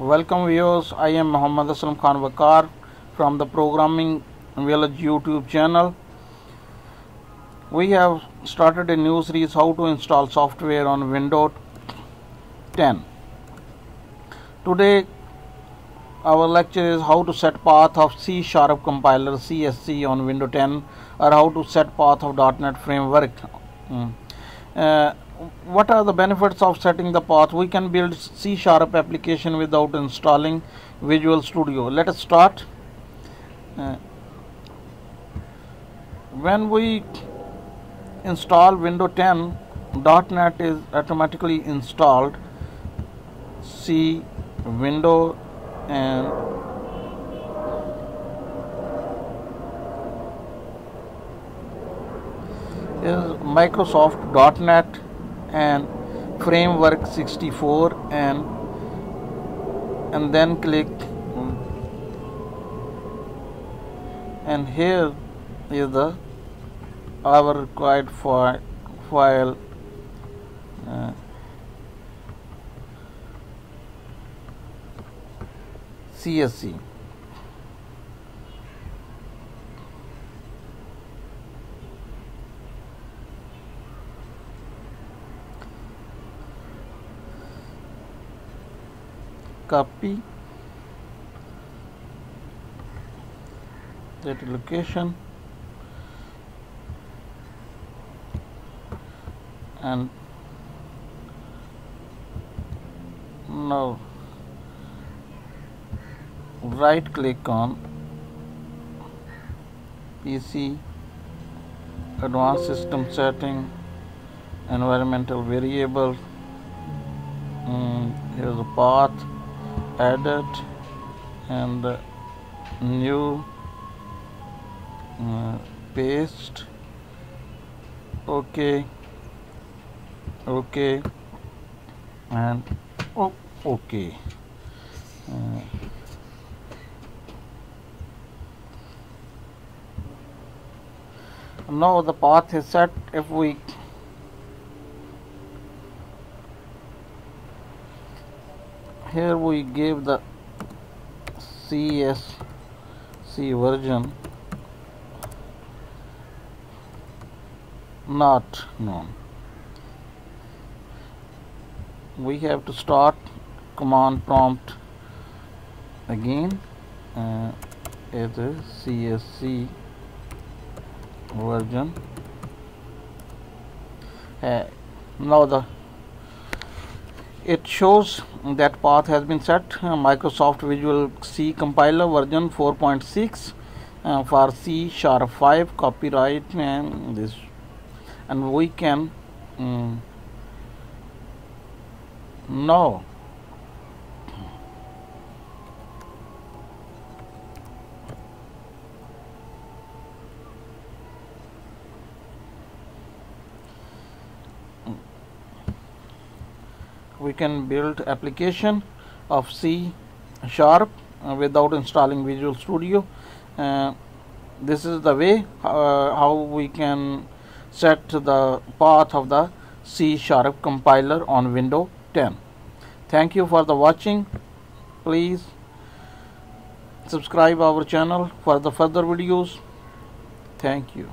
Welcome viewers, I am Muhammad Aslam Khan Wakar from the Programming Village YouTube channel. We have started a new series how to install software on Windows 10. Today our lecture is how to set path of C Sharp compiler CSC on Windows 10 or how to set path of .NET framework. Mm. Uh, what are the benefits of setting the path? We can build C Sharp application without installing Visual Studio. Let us start. Uh, when we install Windows 10, .NET is automatically installed. C window and is Microsoft.NET and Framework 64 and and then click and here is the our required file file uh, CSC copy. That location. And now right click on PC advanced system setting environmental variable. Mm, here's a path edit and new uh, paste. Okay. Okay. And oh, okay. Uh, now the path is set. If we here we give the CSC version. Not known. We have to start command prompt again. Uh, is CSC version. Uh, now the it shows that path has been set. Uh, Microsoft Visual C compiler version 4.6 uh, for C sharp 5 copyright and this and we can um, know we can build application of C sharp uh, without installing Visual Studio. Uh, this is the way uh, how we can set the path of the C sharp compiler on Windows 10 thank you for the watching. Please subscribe our channel for the further videos. Thank you